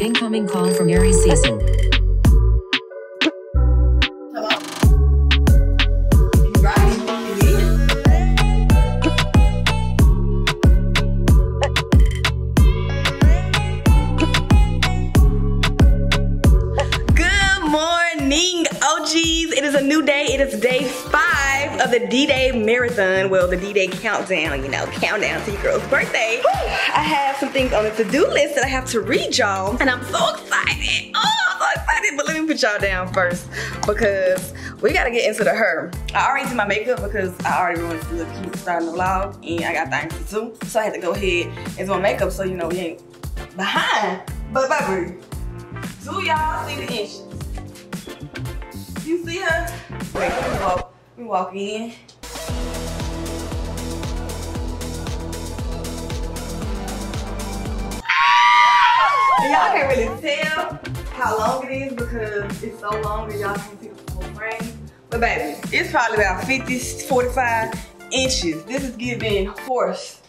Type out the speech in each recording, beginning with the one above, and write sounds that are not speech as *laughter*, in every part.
Incoming call from Aries Cecil. D-Day countdown, you know, countdown to your girl's birthday. Whew, I have some things on the to-do list that I have to read y'all, and I'm so excited. Oh, I'm so excited. But let me put y'all down first because we gotta get into the her. I already did my makeup because I already wanted to look cute starting the vlog, and I got things to do. So I had to go ahead and do my makeup so you know we ain't behind. But baby, do y'all see the inches? You see her? Wait, let me walk. Let me walk in. Y'all can't really tell how long it is because it's so long that y'all can't see the full frame. But baby, it's probably about 50, 45 inches. This is giving horse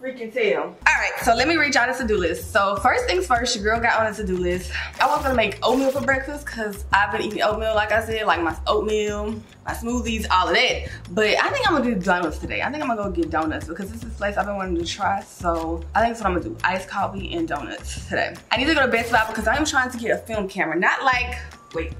freaking tail. All right, so let me read y'all the to-do list. So first things first, your girl got on a to-do list. I was gonna make oatmeal for breakfast because I've been eating oatmeal, like I said, like my oatmeal, my smoothies, all of that. But I think I'm gonna do donuts today. I think I'm gonna go get donuts because this is a place I've been wanting to try. So I think that's what I'm gonna do, iced coffee and donuts today. I need to go to Best Buy because I'm trying to get a film camera. Not like, wait,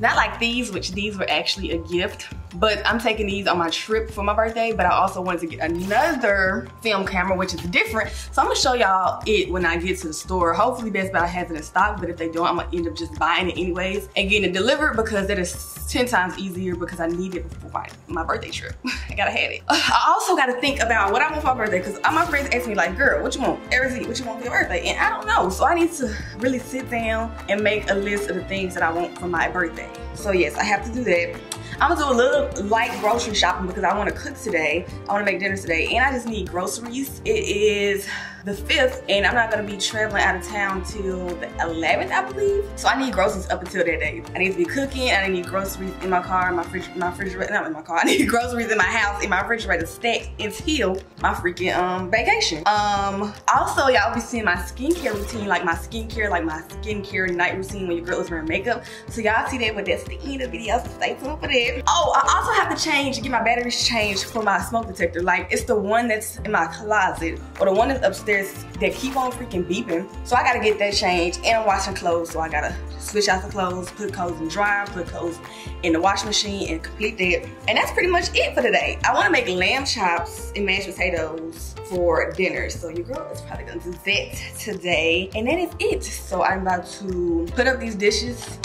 not like these, which these were actually a gift, but I'm taking these on my trip for my birthday, but I also wanted to get another film camera, which is different. So I'm gonna show y'all it when I get to the store. Hopefully Best Buy has it in stock, but if they don't, I'm gonna end up just buying it anyways and getting it delivered because that is 10 times easier because I need it for my, my birthday trip. *laughs* I gotta have it. I also gotta think about what I want for my birthday because my friends ask me like, girl, what you want? Arizona, what you want for your birthday? And I don't know. So I need to really sit down and make a list of the things that I want for my birthday. So yes, I have to do that. I'm gonna do a little light grocery shopping because I wanna cook today. I wanna make dinner today and I just need groceries. It is the 5th and I'm not gonna be traveling out of town till the 11th, I believe. So I need groceries up until that day. I need to be cooking, I need groceries in my car, in my fridge, my refrigerator, not in my car. *laughs* I need groceries in my house, in my refrigerator stacked until my freaking um vacation. Um, also y'all be seeing my skincare routine, like my skincare, like my skincare night routine when your girl is wearing makeup. So y'all see that, but that's the end of the video, so stay tuned for that. Oh, I also have to change, get my batteries changed for my smoke detector. Like it's the one that's in my closet or the one that's upstairs that keep on freaking beeping. So I gotta get that changed and I'm washing clothes. So I gotta switch out the clothes, put clothes in dryer, put clothes in the washing machine and complete that. And that's pretty much it for today. I wanna make lamb chops and mashed potatoes for dinner. So your girl is probably gonna do that today. And that is it. So I'm about to put up these dishes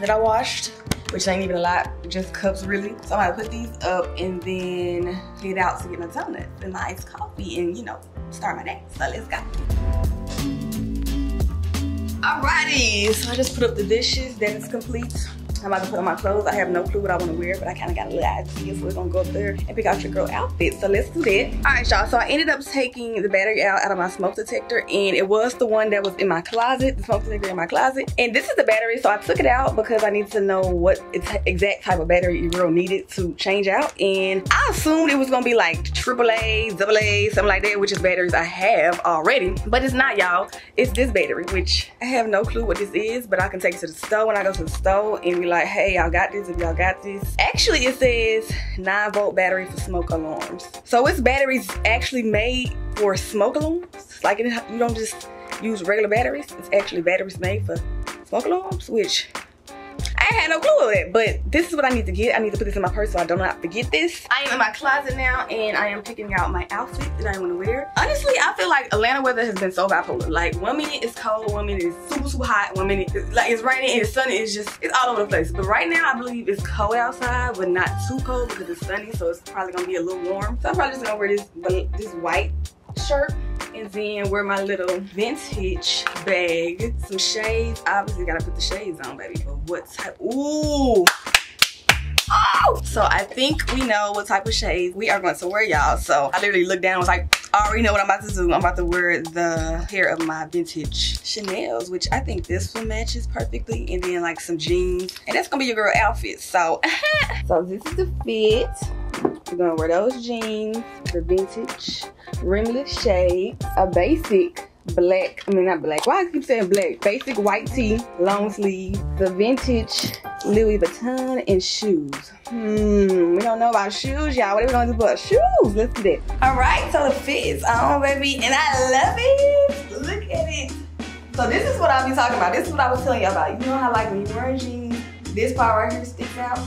that I washed which ain't even a lot, just cups really. So I'm gonna put these up and then head out to get my donuts and my iced coffee and you know, start my day. So let's go. Alrighty, so I just put up the dishes, that is complete. I'm about to put on my clothes. I have no clue what I want to wear, but I kind of got a little idea. So we're going to go up there and pick out your girl outfit. So let's do that. All right, y'all. So I ended up taking the battery out, out of my smoke detector. And it was the one that was in my closet, the smoke detector in my closet. And this is the battery. So I took it out because I need to know what exact type of battery your girl needed to change out. And I assumed it was going to be like AAA, AA, something like that, which is batteries I have already. But it's not, y'all. It's this battery, which I have no clue what this is. But I can take it to the store when I go to the store and like, hey, y'all got this if y'all got this. Actually, it says 9 volt battery for smoke alarms. So it's batteries actually made for smoke alarms. Like you don't just use regular batteries. It's actually batteries made for smoke alarms, which I had no clue of that, but this is what I need to get. I need to put this in my purse so I do not forget this. I am in my closet now and I am picking out my outfit that I want to wear. Honestly, I feel like Atlanta weather has been so bipolar. Like one minute it's cold, one minute it's super, super hot, one minute it's, like it's raining and sunny. It's just, it's all over the place. But right now I believe it's cold outside, but not too cold because it's sunny. So it's probably gonna be a little warm. So I'm probably just gonna wear this, this white shirt and then wear my little vintage bag, some shades. Obviously gotta put the shades on, baby. But what type? Ooh, Oh! So I think we know what type of shades we are going to wear, y'all. So I literally looked down and was like, already know what I'm about to do. I'm about to wear the hair of my vintage Chanel's, which I think this one matches perfectly. And then like some jeans. And that's gonna be your girl outfit. So, *laughs* so this is the fit. We're gonna wear those jeans, the vintage rimless shades, a basic black, I mean not black, why I keep saying black? Basic white tee, long sleeve, the vintage Louis Vuitton, and shoes. Hmm, we don't know about shoes, y'all. What are we gonna do about shoes? Let's do that. All right, so the fit is on, baby, and I love it. Look at it. So this is what I'll be talking about. This is what I was telling y'all about. You know how like when you're wearing jeans, this part right here sticks out?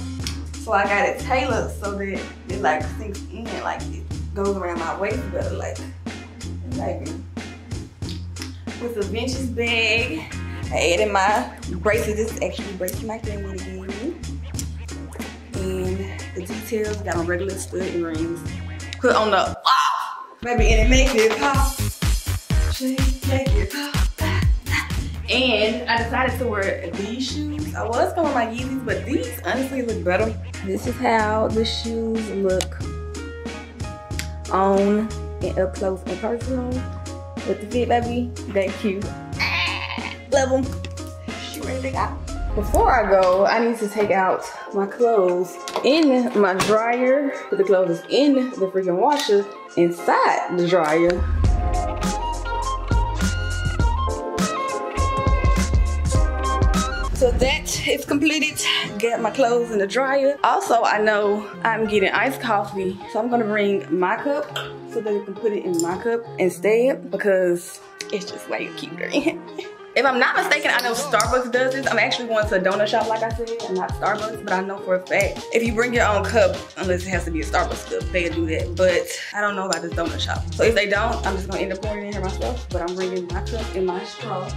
So I got it tailored so that it like sinks in, like it goes around my waist better, like, like with a vintage bag. I added my bracelet. This is actually bracelet my grandmother gave me. And the details, got on regular stud earrings. Put on the, ah, baby, and it makes it pop. And I decided to wear these shoes. I was going my Yeezys, but these honestly look better. This is how the shoes look on and up close and personal with the fit, baby. That cute. Love them. She ready to go. Before I go, I need to take out my clothes in my dryer. Put the clothes in the freaking washer inside the dryer. That is completed. Get my clothes in the dryer. Also, I know I'm getting iced coffee. So I'm gonna bring my cup so that you can put it in my cup instead because it's just way cuter. *laughs* If I'm not mistaken, I know Starbucks does this. I'm actually going to a donut shop, like I said, and not Starbucks, but I know for a fact, if you bring your own cup, unless it has to be a Starbucks cup, they'll do that. But I don't know about this donut shop. So if they don't, I'm just gonna end up pouring it in here myself, but I'm bringing my cup and my straw.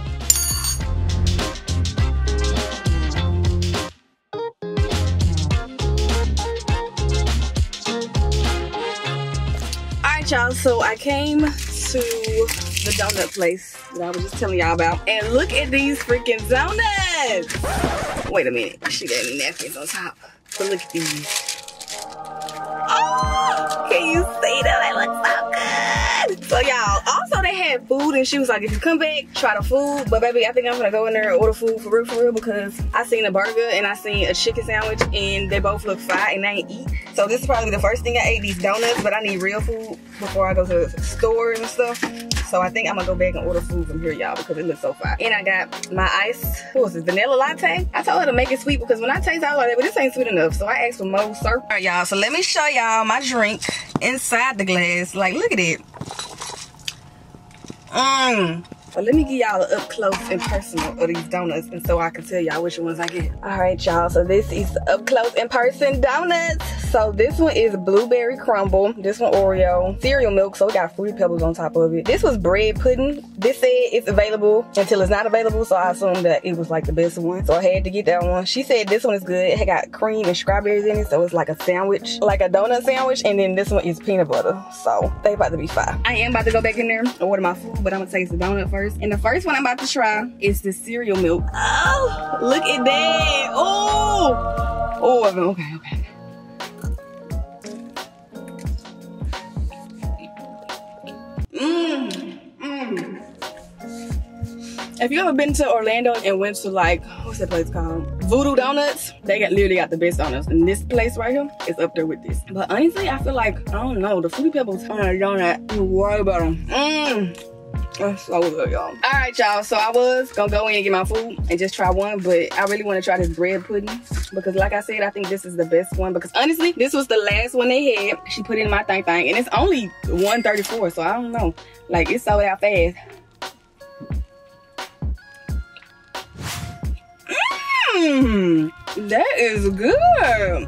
Y'all so i came to the donut place that i was just telling y'all about and look at these freaking donuts! Wait a minute she gave me napkins on top but look at these. Oh can you see that they look so good so y'all also they had food and she was like if you come back try the food but baby i think i'm gonna go in there and order food for real for real because i seen a burger and i seen a chicken sandwich and they both look fine and they ain't eat so this is probably the first thing I ate, these donuts, but I need real food before I go to the stores and stuff. So I think I'm gonna go back and order food from here, y'all, because it looks so fine. And I got my ice, what was it, vanilla latte? I told her to make it sweet because when I taste out like that, but this ain't sweet enough. So I asked for more syrup. All right, y'all, so let me show y'all my drink inside the glass. Like, look at it. Mmm. But let me give y'all up close and personal of these donuts and so I can tell y'all which ones I get. All right, y'all, so this is up close and person donuts. So this one is blueberry crumble. This one Oreo. Cereal milk, so it got fruity pebbles on top of it. This was bread pudding. This said it's available until it's not available, so I assumed that it was like the best one. So I had to get that one. She said this one is good. It got cream and strawberries in it, so it's like a sandwich, like a donut sandwich. And then this one is peanut butter. So they about to be fine. I am about to go back in there and order my food, but I'm gonna taste the donut first And the first one I'm about to try is the cereal milk. Oh, look at that. Oh, oh, okay, okay. Mmm, mmm. If you ever been to Orlando and went to like, what's that place called? Voodoo Donuts. They got literally got the best donuts. And this place right here is up there with this. But honestly, I feel like, I don't know, the Fruity Pebbles on a donut is way better. Mmm. That's so good, y'all. All right, y'all. So I was gonna go in and get my food and just try one, but I really want to try this bread pudding because, like I said, I think this is the best one. Because honestly, this was the last one they had. She put in my thing thing, and it's only 134, so I don't know. Like it's sold out fast. Mmm, that is good.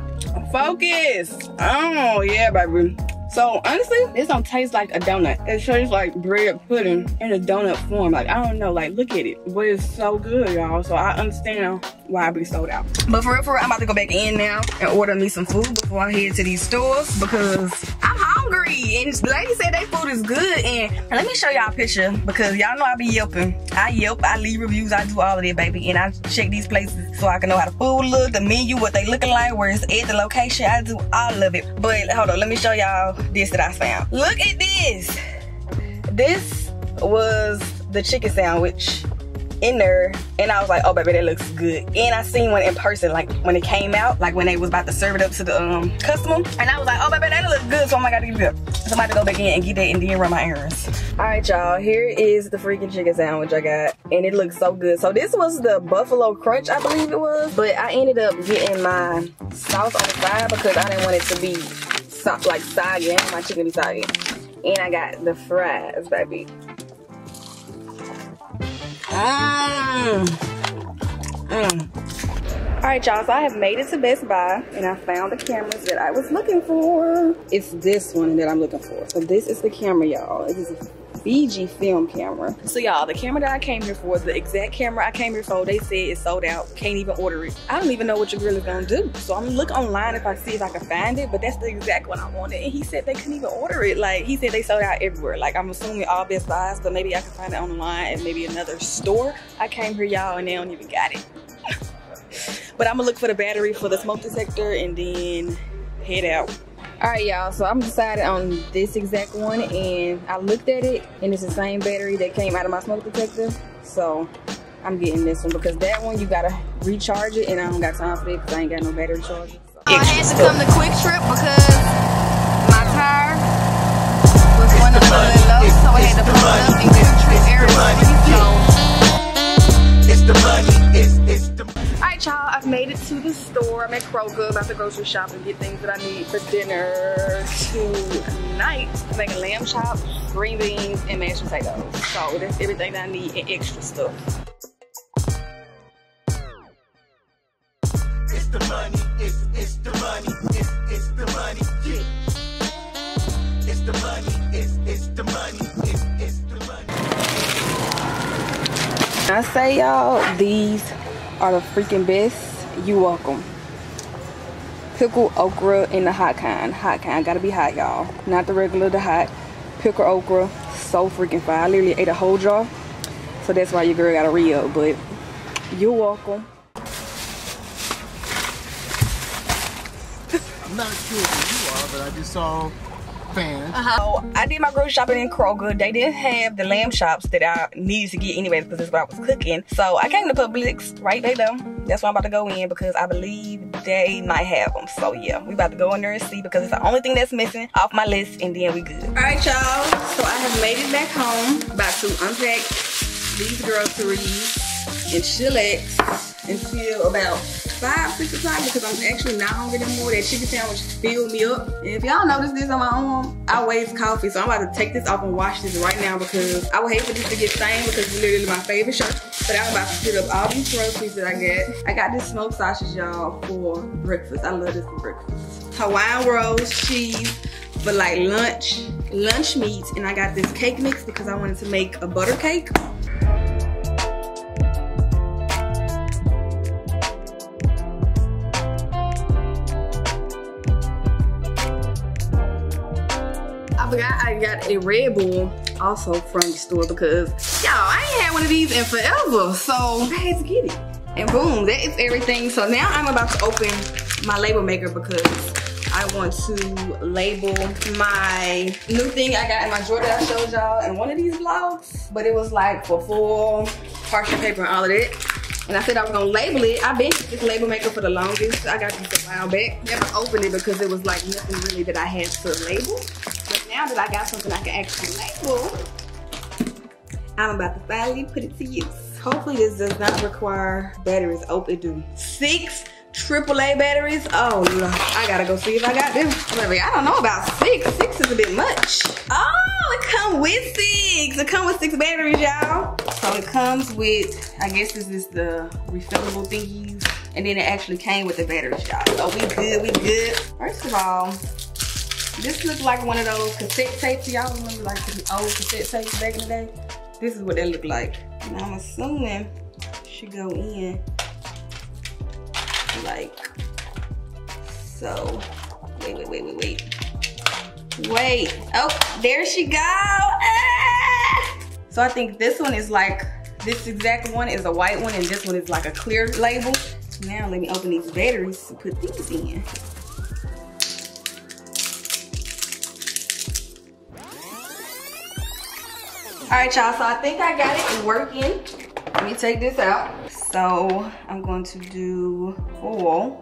Focus. Oh yeah, baby. So honestly, this don't taste like a donut. It tastes like bread pudding in a donut form. Like, I don't know, like look at it. But it's so good, y'all. So I understand why we sold out. But for real, for real, I'm about to go back in now and order me some food before I head to these stores because I'm hungry. And the lady said they food is good. And, and let me show y'all a picture because y'all know I be yelping. I yelp, I leave reviews, I do all of that, baby. And I check these places so I can know how the food look, the menu, what they looking like, where it's at, the location. I do all of it. But hold on, let me show y'all this that I found. Look at this. This was the chicken sandwich in there and I was like, oh baby, that looks good. And I seen one in person, like when it came out, like when they was about to serve it up to the um, customer. And I was like, oh baby, that looks good. So I'm like, I gotta get it up. So I'm about to go back in and get that and then run my errands. All right, y'all, here is the freaking chicken sandwich I got. And it looks so good. So this was the Buffalo Crunch, I believe it was. But I ended up getting my sauce on the side because I didn't want it to be soft, like soggy. I want my chicken to be soggy. And I got the fries, baby. Mmm. Mmm. All right, y'all, so I have made it to Best Buy and I found the cameras that I was looking for. It's this one that I'm looking for. So this is the camera, y'all. This is Fujifilm camera. So y'all, the camera that I came here for, the exact camera I came here for, they said it's sold out. Can't even order it. I don't even know what your girl is gonna do. So I'm gonna look online if I see if I can find it, but that's the exact one I wanted. And he said they couldn't even order it. Like he said they sold out everywhere. Like I'm assuming all Best Buys, but maybe I can find it online at maybe another store. I came here y'all and they don't even got it. *laughs* but I'm gonna look for the battery for the smoke detector and then head out all right y'all so i'm decided on this exact one and i looked at it and it's the same battery that came out of my smoke detector so i'm getting this one because that one you gotta recharge it and i don't got time for it because i ain't got no battery charger so. i had to come to QuikTrip because my car was running a little low so i had to pull it up in quick trip area so it's the money it's, it's the Alright y'all, I've made it to the store. I'm at Kroger, about to grocery shop and get things that I need for dinner tonight. I'm making lamb chops, green beans, and mashed potatoes. So that's everything that I need and extra stuff. It's the money, it's, it's the money, it's, it's the money, yeah. It's the money, it's, it's the money, it's, it's the money. I say y'all, these are the freaking best. You welcome. Pickle okra in the hot kind. Hot kind. Gotta be hot, y'all. Not the regular, the hot. Pickle okra. So freaking fire. I literally ate a whole jar. So that's why your girl got a re-up. But you're welcome. I'm not sure who you are, but I just saw fans. Uh-huh. So I did my grocery shopping in Kroger. They didn't have the lamb chops that I needed to get anyway because that's what I was cooking. So I came to Publix right there though. That's why I'm about to go in because I believe they might have them. So yeah, we about to go in there and see because it's the only thing that's missing off my list and then we good. All right, y'all. So I have made it back home. About to unpack these groceries and chillax until about five, six o'clock because I'm actually not hungry anymore. That chicken sandwich filled me up. And if y'all notice this on my arm, I waste coffee. So I'm about to take this off and wash this right now because I would hate for this to get stained because it's literally my favorite shirt. But I'm about to put up all these groceries that I get. I got this smoked sausage, y'all, for breakfast. I love this for breakfast. Hawaiian rolls, cheese, for like lunch, lunch meats. And I got this cake mix because I wanted to make a butter cake. I forgot I got a Red Bull also from the store because y'all, I ain't had one of these in forever. So I had to get it. And boom, that is everything. So now I'm about to open my label maker because I want to label my new thing I got in my drawer that I showed y'all in one of these vlogs. But it was like for full parchment paper and all of that. And I said I was gonna label it. I've been this label maker for the longest. I got this a while back. Never opened it because it was like nothing really that I had to label now that I got something I can actually label, I'm about to finally put it to use. Hopefully this does not require batteries. Oh, it do. Six AAA batteries. Oh. I gotta go see if I got them. I don't know about six. Six is a bit much. Oh, it comes with six. It comes with six batteries, y'all. So it comes with, I guess this is the refillable thingies. And then it actually came with the batteries, y'all. So we good, we good. First of all, this looks like one of those cassette tapes. Y'all remember like the old cassette tapes back in the day? This is what they look like. And I'm assuming should go in like so. Wait, wait, wait, wait, wait. Wait, oh, there she go. Ah! So I think this one is like, this exact one is a white one and this one is like a clear label. Now let me open these batteries to put these in. All right, y'all, so I think I got it working. Let me take this out. So I'm going to do four.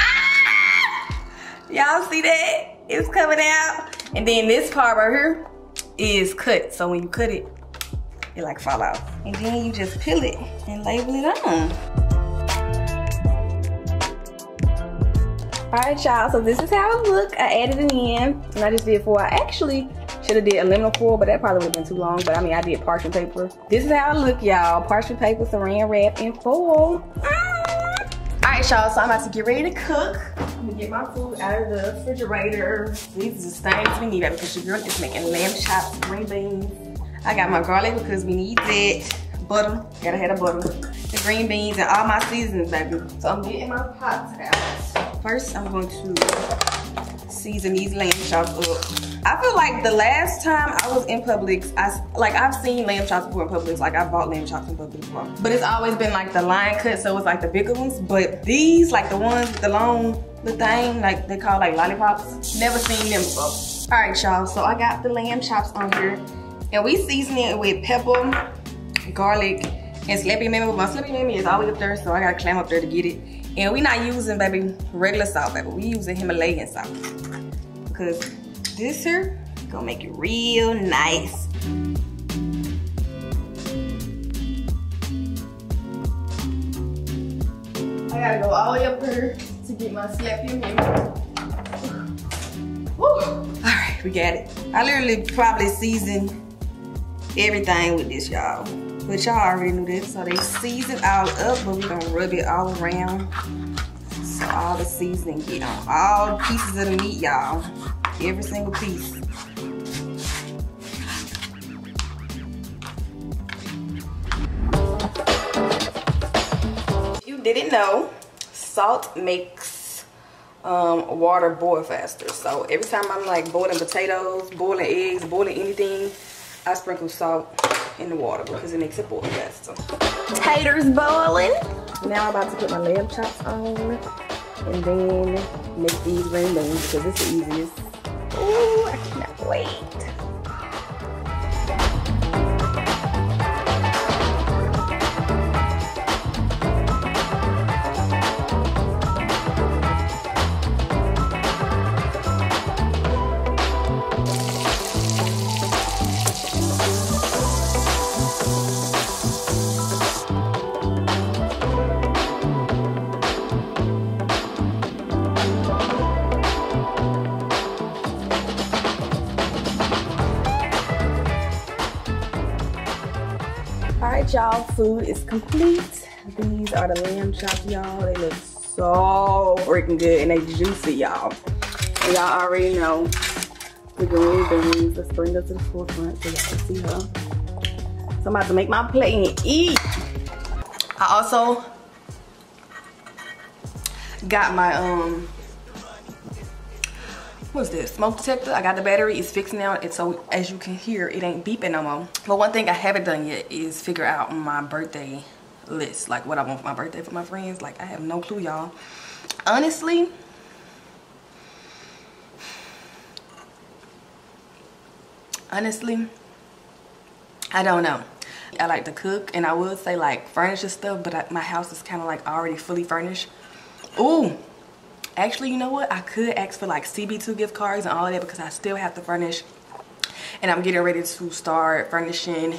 Ah! Y'all see that? It's coming out. And then this part right here is cut. So when you cut it, it like fall out. And then you just peel it and label it on. All right, y'all, so this is how it look. I added it in, and I just did four. I actually should have did aluminum foil, but that probably would have been too long. But I mean, I did parchment paper. This is how it look, y'all. Parchment paper, saran wrap, and foil. Ah! All right, y'all, so I'm about to get ready to cook. I'm gonna get my food out of the refrigerator. These are the things we need because your girl is making lamb chops, green beans. I got my garlic because we need that. Butter, gotta have the butter. The green beans and all my seasonings, baby. So I'm getting my pots out. First, I'm going to season these lamb chops up. I feel like the last time I was in Publix, I like I've seen lamb chops before in Publix. Like I bought lamb chops in Publix before, but it's always been like the line cut, so it's like the bigger ones. But these, like the ones the long, the thing, like they call like lollipops. Never seen them before. All right, y'all. So I got the lamb chops on here, and we season it with pepper, garlic, and Slap Ya Mama. My Slap Ya Mama is always up there, so I gotta climb up there to get it. And we not using, baby, regular salt, baby. We using Himalayan salt. Because this here gonna make it real nice. I gotta go all the way up here to get my slappy Woo! All right, we got it. I literally probably seasoned everything with this, y'all. But y'all already knew this. So they season all up, but we gonna rub it all around. So all the seasoning get on all pieces of the meat, y'all. Every single piece. If you didn't know, salt makes um, water boil faster. So every time I'm like boiling potatoes, boiling eggs, boiling anything, I sprinkle salt in the water because it makes it boil faster. Taters boiling. Now I'm about to put my lamb chops on and then make these rainbows because it's the easiest. Ooh, I cannot wait. Right, y'all, food is complete. These are the lamb chops, y'all. They look so freaking good and they juicy, y'all. And y'all already know the green beans. Let's bring her to the forefront so y'all can see her. So I'm about to make my plate and eat. I also got my, um, what's this? Smoke detector? I got the battery. It's fixing now. And so as you can hear it ain't beeping no more. But one thing i haven't done yet is figure out my birthday list like what i want for my birthday for my friends. Like i have no clue y'all. Honestly honestly i don't know. I like to cook and i would say like furniture stuff but I, my house is kind of like already fully furnished. Ooh, actually you know what? I could ask for like cb2 gift cards and all that because i still have to furnish. And i'm getting ready to start furnishing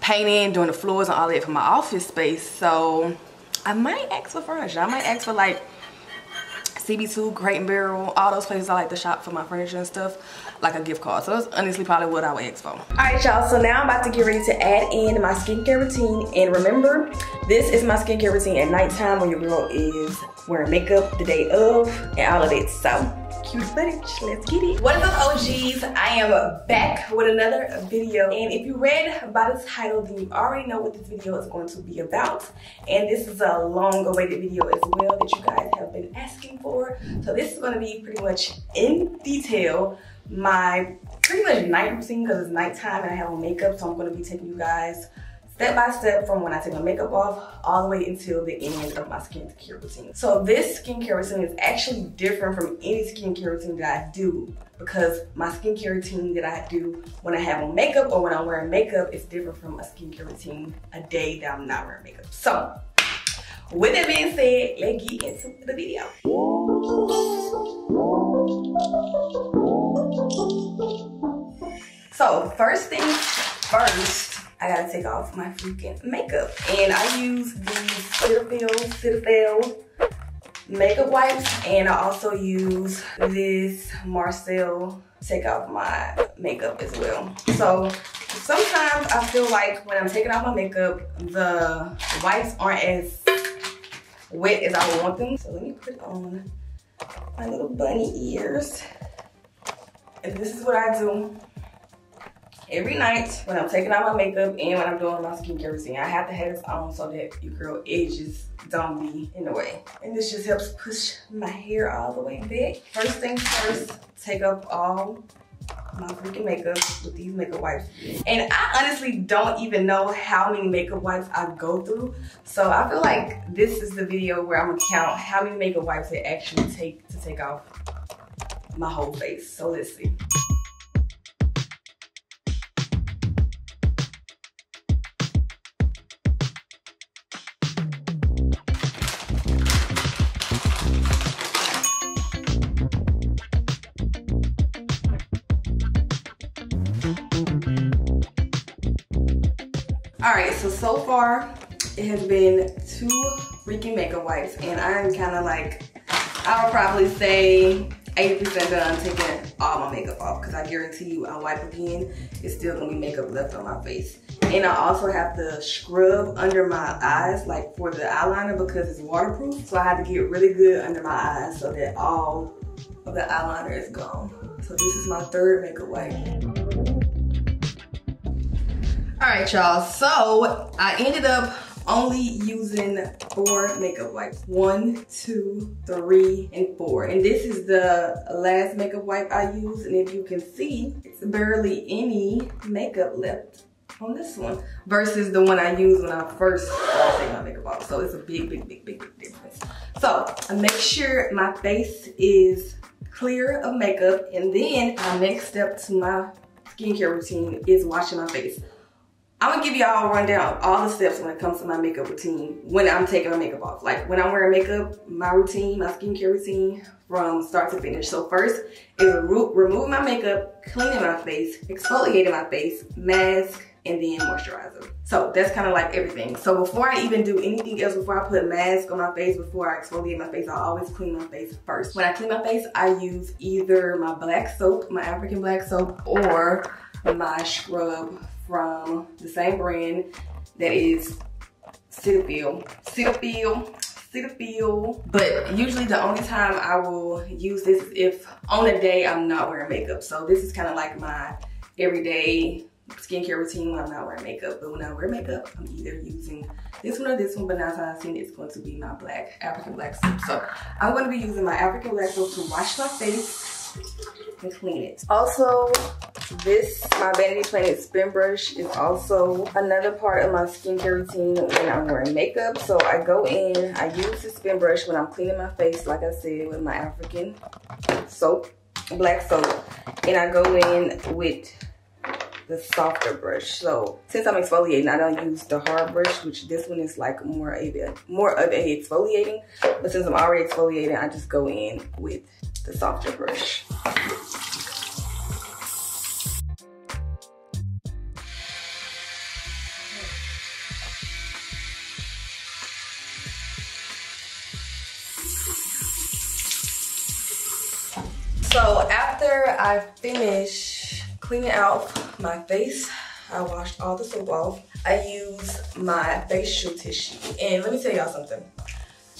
painting doing the floors and all that for my office space. So i might ask for furniture. I might ask for like CB2, Crate and Barrel, all those places I like to shop for my furniture and stuff, like a gift card. So that's honestly probably what I would ask for. All right, y'all, so now I'm about to get ready to add in my skincare routine. And remember, this is my skincare routine at nighttime when your girl is wearing makeup the day of and all of that. So cute footage. Let's get it. What is up, OGs? I am back with another video. And if you read by the title, then you already know what this video is going to be about. And this is a long awaited video as well that you guys have been asking for. So this is going to be pretty much in detail my pretty much night routine because it's nighttime and I have on makeup. So I'm going to be taking you guys step by step from when I take my makeup off all the way until the end of my skincare routine. So this skincare routine is actually different from any skincare routine that I do because my skincare routine that I do when I have on makeup or when I'm wearing makeup is different from a skincare routine a day that I'm not wearing makeup. So with that being said, let's get into the video. So first things first, I gotta take off my freaking makeup. And I use these Cetaphil, Cetaphil makeup wipes. And I also use this micellar take off my makeup as well. So sometimes I feel like when I'm taking off my makeup, the wipes aren't as wet as I want them. So let me put on my little bunny ears. And this is what I do every night when I'm taking out my makeup and when I'm doing my skincare routine. I have to have this on so that your girl edges don't be in the way. And this just helps push my hair all the way back. First things first, take up all my freaking makeup with these makeup wipes. And I honestly don't even know how many makeup wipes I go through. So I feel like this is the video where I'm gonna count how many makeup wipes it actually take to take off my whole face. So let's see. So, so far it has been two freaking makeup wipes and I'm kind of like, I would probably say 80% done taking all my makeup off because I guarantee you I wipe again, it's still gonna be makeup left on my face. And I also have to scrub under my eyes like for the eyeliner because it's waterproof. So I had to get really good under my eyes so that all of the eyeliner is gone. So this is my third makeup wipe. All right, y'all. So I ended up only using four makeup wipes. One, two, three, and four. And this is the last makeup wipe I used. And if you can see, it's barely any makeup left on this one versus the one I used when I first started my makeup off. So it's a big, big, big, big, big difference. So I make sure my face is clear of makeup. And then my next step to my skincare routine is washing my face. I'm gonna give y'all a rundown of all the steps when it comes to my makeup routine when I'm taking my makeup off. Like when I'm wearing makeup, my routine, my skincare routine from start to finish. So first is remove my makeup, cleaning my face, exfoliating my face, mask, and then moisturizer. So that's kind of like everything. So before I even do anything else, before I put mask on my face, before I exfoliate my face, I always clean my face first. When I clean my face, I use either my black soap, my African black soap, or my scrub from the same brand that is Cetaphil. Cetaphil, Cetaphil. But usually the only time I will use this is if on a day I'm not wearing makeup. So this is kind of like my everyday skincare routine when I'm not wearing makeup. But when I wear makeup, I'm either using this one or this one, but nine times I've seen it's going to be my black, African black soap. So I'm going to be using my African black soap to wash my face and clean it. Also, this, my Vanity Planet spin brush is also another part of my skincare routine when I'm wearing makeup. So I go in, I use the spin brush when I'm cleaning my face, like I said, with my African soap, black soap. And I go in with the softer brush. So since I'm exfoliating, I don't use the hard brush, which this one is like more of a, more of a exfoliating. But since I'm already exfoliating, I just go in with the softer brush. So after I finish cleaning out my face, I washed all the soap off. I use my facial tissue. And let me tell y'all something.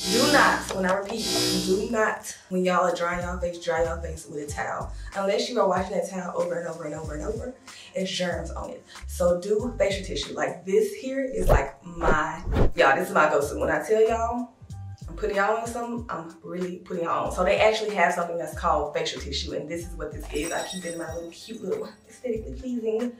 Do not, when I repeat, do not, when y'all are drying your face, dry your face with a towel. Unless you are washing that towel over and over and over and over, it's germs on it. So do facial tissue. Like this here is like my, y'all, this is my go-to. When I tell y'all, I'm putting y'all on something, I'm really putting y'all on. So they actually have something that's called facial tissue, and this is what this is. I keep it in my little cute little aesthetically pleasing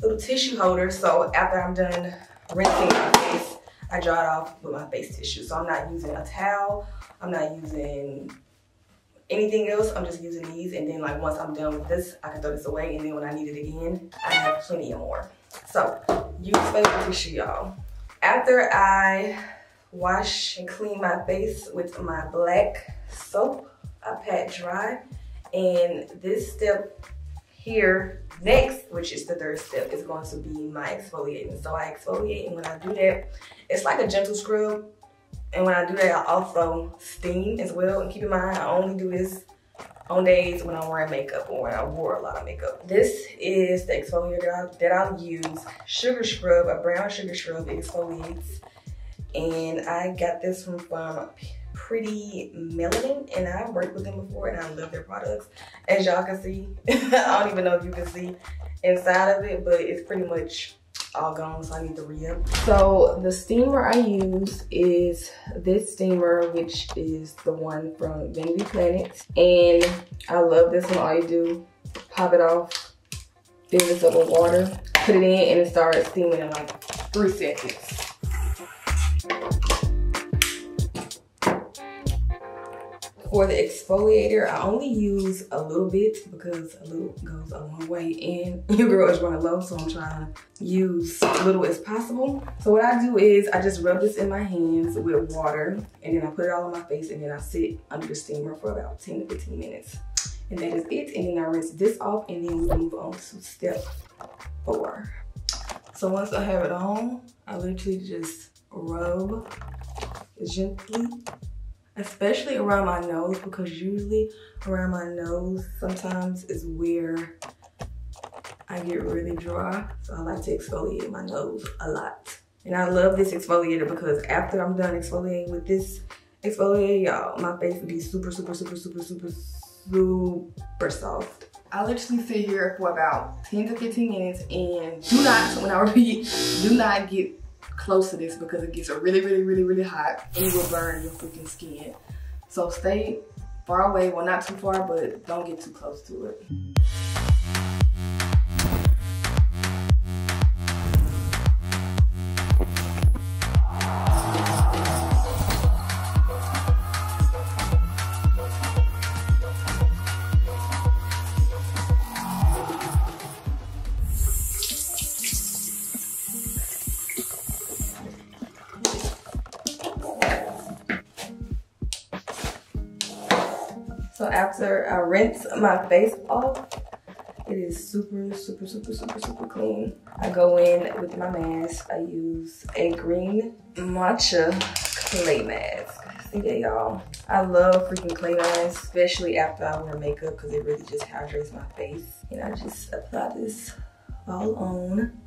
little tissue holder. So after I'm done rinsing my face, I dry it off with my face tissue. So I'm not using a towel. I'm not using anything else. I'm just using these. And then like once I'm done with this, I can throw this away. And then when I need it again, I have plenty of more. So use facial tissue, y'all. After I wash and clean my face with my black soap, I pat dry. And this step here next, which is the third step, is going to be my exfoliating. So I exfoliate, and when I do that, it's like a gentle scrub. And when I do that, I also steam as well. And keep in mind, I only do this on days when I'm wearing makeup or when I wore a lot of makeup. This is the exfoliator that I'll use. Sugar Scrub, a brown sugar scrub exfoliates. And I got this from, from Pretty Melanin and I've worked with them before and I love their products. As y'all can see, *laughs* I don't even know if you can see inside of it, but it's pretty much all gone, so I need to re-up. So the steamer I use is this steamer, which is the one from Vanity Planet. And I love this one. All you do, pop it off, fill this up with water, put it in, and it starts steaming in like three seconds. For the exfoliator, I only use a little bit because a little goes a long way and *laughs* your girl is running low, so I'm trying to use little as possible. So what I do is I just rub this in my hands with water and then I put it all on my face and then I sit under the steamer for about 10 to 15 minutes. And that is it. And then I rinse this off and then we move on to step four. So once I have it on, I literally just rub gently especially around my nose because usually around my nose sometimes is where I get really dry. So I like to exfoliate my nose a lot. And I love this exfoliator because after I'm done exfoliating with this exfoliator, y'all, my face will be super, super, super, super, super, super soft. I literally sit here for about 10 to 15 minutes and do not, when I *laughs* repeat, do not get close to this because it gets really, really, really, really hot and you will burn your freaking skin. So stay far away, well not too far, but don't get too close to it. After I rinse my face off, it is super, super, super, super, super clean. I go in with my mask. I use a green matcha clay mask. See that, y'all? I love freaking clay masks, especially after I wear makeup because it really just hydrates my face. And I just apply this all on.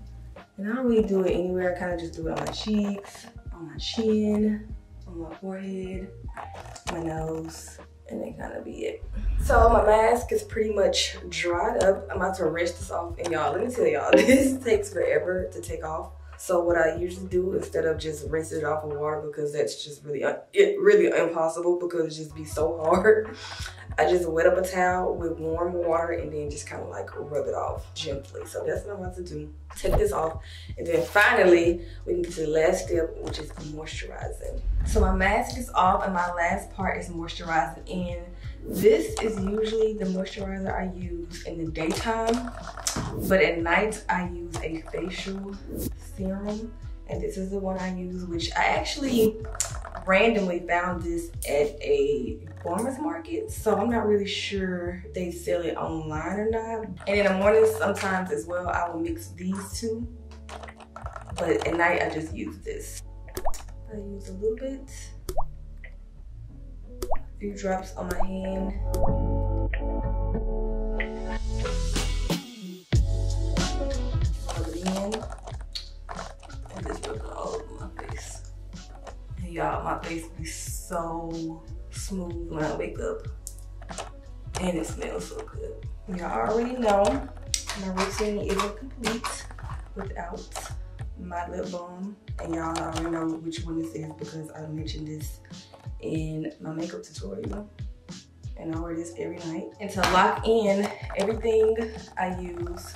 And I don't really do it anywhere. I kind of just do it on my cheeks, on my chin, on my forehead, my nose, and that kind of be it. So my mask is pretty much dried up. I'm about to rinse this off and y'all, let me tell y'all, *laughs* this takes forever to take off. So what I usually do instead of just rinsing it off with water because that's just really, it really impossible because it just be so hard. I just wet up a towel with warm water and then just kind of like rub it off gently. So that's what I'm about to do. Take this off. And then finally, we can get to the last step, which is moisturizing. So my mask is off and my last part is moisturizing. And this is usually the moisturizer I use in the daytime. But at night, I use a facial serum. And this is the one I use, which I actually randomly found this at a farmer's market. So I'm not really sure they sell it online or not. And in the morning, sometimes as well, I will mix these two. But at night, I just use this. I use a little bit. Few drops on my hand. Rub it in. And just rub it all over my face. And y'all, my face be so smooth when I wake up. And it smells so good. Y'all already know my routine isn't complete without my lip balm. And y'all already know which one this is because I mentioned this in my makeup tutorial. And I wear this every night. And to lock in everything, I use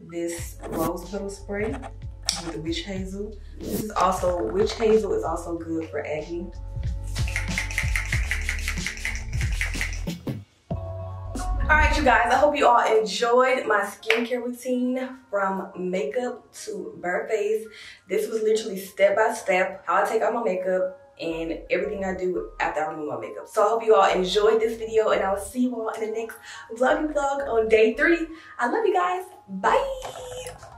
this rose petal spray with the witch hazel. This is also, witch hazel is also good for acne. All right, you guys, I hope you all enjoyed my skincare routine from makeup to face. This was literally step by step how I take out my makeup and everything I do after I remove my makeup. So I hope you all enjoyed this video and I will see you all in the next vloggy vlog on day three. I love you guys. Bye.